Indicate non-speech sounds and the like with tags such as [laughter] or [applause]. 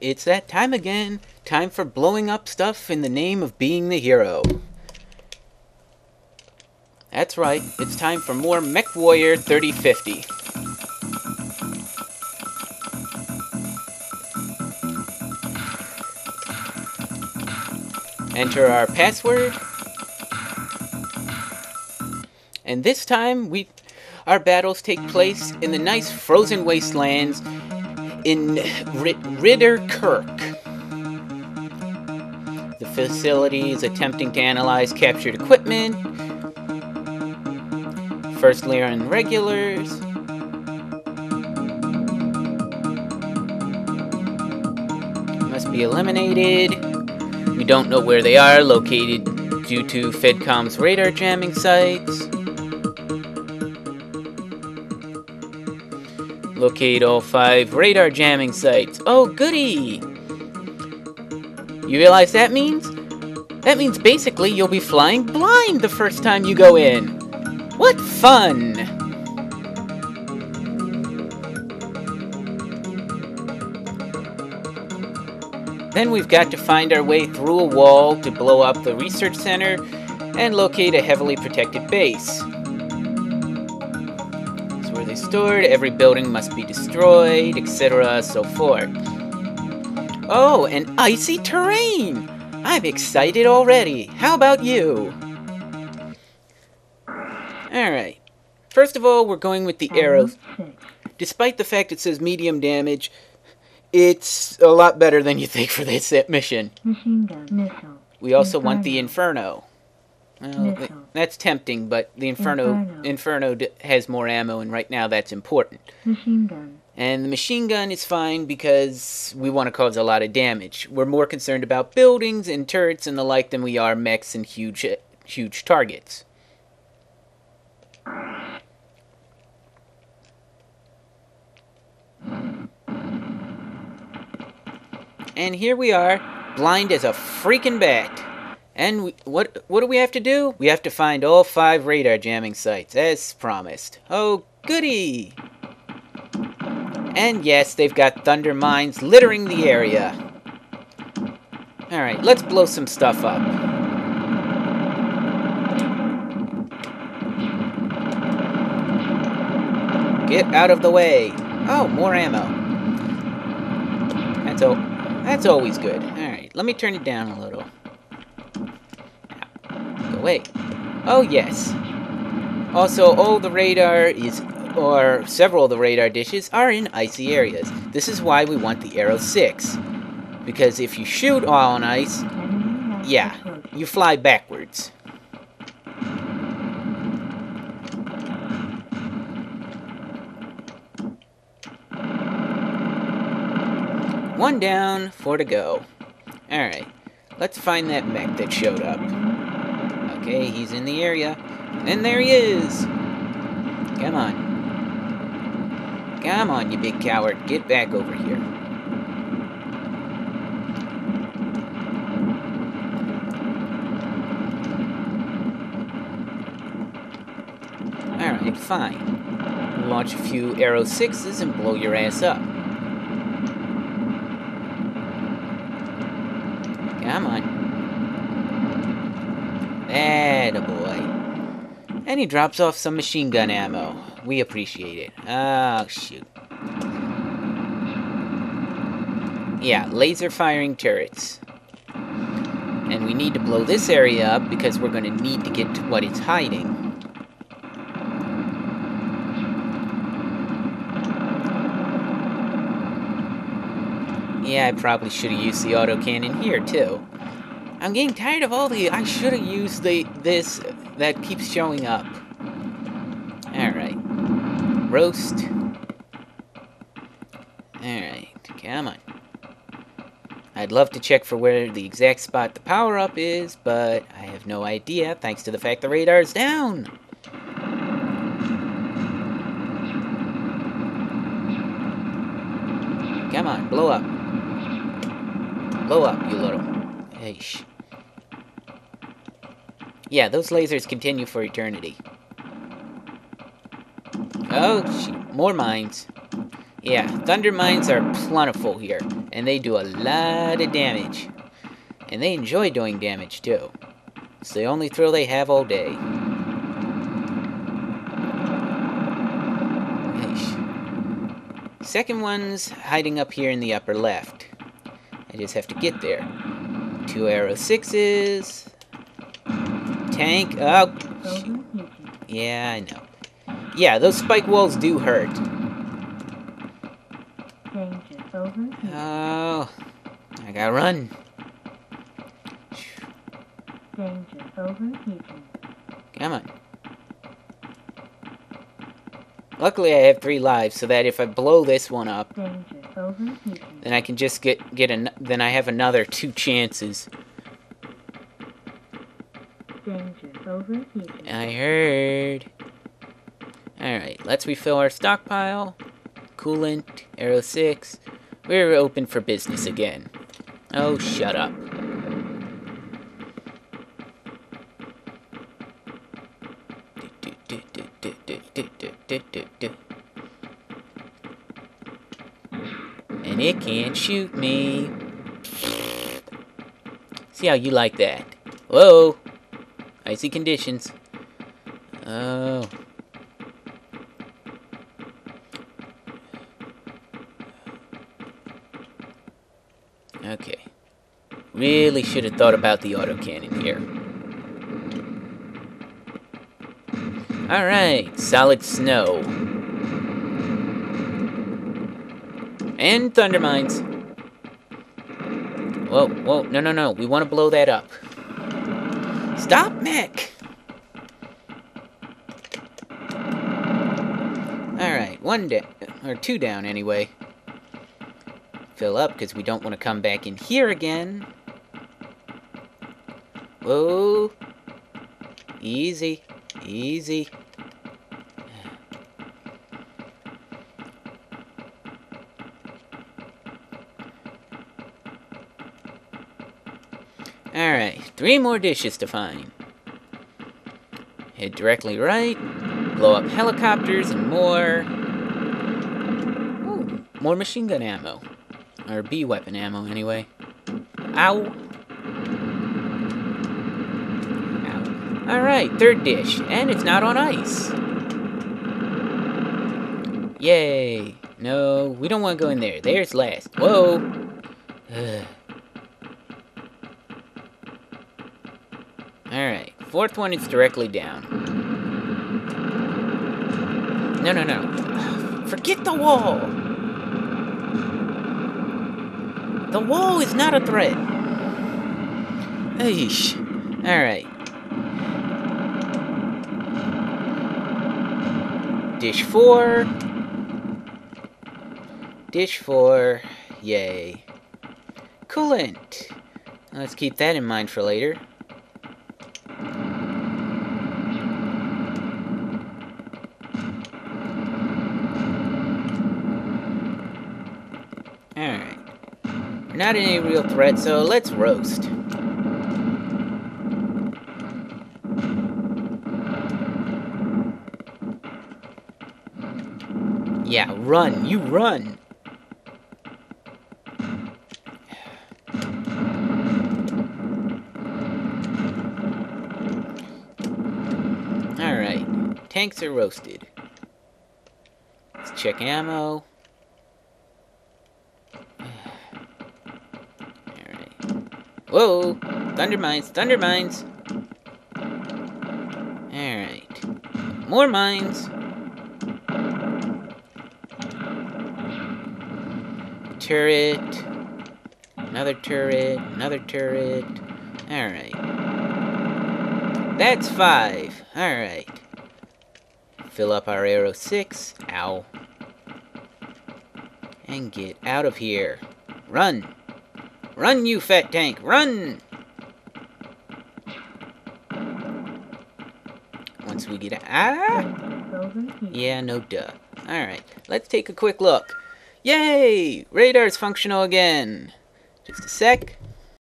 it's that time again. Time for blowing up stuff in the name of being the hero. That's right, it's time for more Mech Warrior 3050. Enter our password. And this time we our battles take place in the nice frozen wastelands in R- Ridderkirk. The facility is attempting to analyze captured equipment. First Lyran regulars. Must be eliminated. We don't know where they are, located due to FedCom's radar jamming sites. Locate all five radar jamming sites. Oh, goody! You realize that means? That means basically you'll be flying blind the first time you go in. What fun! Then we've got to find our way through a wall to blow up the research center and locate a heavily protected base. It's stored, every building must be destroyed, etc., so forth. Oh, an icy terrain! I'm excited already. How about you? Alright. First of all, we're going with the uh-huh. arrows. Despite the fact it says medium damage, it's a lot better than you think for this [laughs] mission. Machine gun, missile. We also want the Inferno. Well, that's tempting, but the Inferno Inferno. Inferno d- has more ammo, and right now that's important. Machine gun. And the machine gun is fine because we want to cause a lot of damage. We're more concerned about buildings and turrets and the like than we are mechs and huge, huge targets. And here we are, blind as a freaking bat. And we, what what do we have to do? We have to find all five radar jamming sites, as promised. Oh, goody! And yes, they've got thunder mines littering the area. Alright, let's blow some stuff up. Get out of the way. Oh, more ammo. That's that's always good. Alright, let me turn it down a little. Go away. Oh, yes. Also, all the radar is, or several of the radar dishes, are in icy areas. This is why we want the Arrow 6. Because if you shoot all on ice, yeah, you fly backwards. One down, four to go. Alright, let's find that mech that showed up. Okay, he's in the area. And there he is! Come on. Come on, you big coward. Get back over here. Alright, fine. Launch a few Arrow 6s and blow your ass up. Come on. Eh, Attaboy. And he drops off some machine gun ammo. We appreciate it. Oh, shoot. Yeah, laser firing turrets. And we need to blow this area up because we're going to need to get to what it's hiding. Yeah, I probably should have used the autocannon here too. I'm getting tired of all the I should have used the this that keeps showing up. Alright. Roast. Alright, come on. I'd love to check for where the exact spot the power up is, but I have no idea thanks to the fact the radar is down. Come on, blow up. Blow up, you little. Yeah, those lasers continue for eternity. Oh. More mines. Yeah, thunder mines are plentiful here. And they do a lot of damage. And they enjoy doing damage, too. It's the only thrill they have all day. Second one's hiding up here in the upper left. I just have to get there. Two arrow sixes. Tank. Oh, Overheating. yeah, I know. Yeah, those spike walls do hurt. Oh, I gotta run. Come on. Luckily, I have three lives, so that if I blow this one up, Danger. Then I can just get get an. Then I have another two chances. Danger. Overheating. I heard. All right, let's refill our stockpile. Coolant, arrow six. We're open for business again. Oh, shut up. And it can't shoot me. See how you like that. Whoa. Icy conditions. Oh. Okay. Really should have thought about the autocannon here. Alright, solid snow. And thunder mines. Whoa, whoa, no, no, no. We want to blow that up. Stop, Mick! Alright, one down. Or two down, anyway. Fill up, because we don't want to come back in here again. Whoa. Easy. Easy. Three more dishes to find. Head directly right, blow up helicopters and more. Ooh, more machine gun ammo. Or B weapon ammo, anyway. Ow. Ow. Alright, third dish, and it's not on ice. Yay. No, we don't want to go in there. There's last. Whoa. Ugh. Alright, fourth one is directly down. No, no, no. Forget the wall! The wall is not a threat. Eesh. Alright. Dish four. Dish four. Yay. Coolant. Let's keep that in mind for later. Alright. We're not any real threat, so let's roast. Yeah, run. You run. Alright. Tanks are roasted. Let's check ammo. Whoa! Thunder mines, thunder mines! Alright. More mines! Turret. Another turret, another turret. Alright. That's five. Alright. Fill up our arrow six. Ow. And get out of here. Run! Run, you fat tank! Run! Once we get Ah! Yeah, no duh. Alright, let's take a quick look. Yay! Radar's functional again. Just a sec.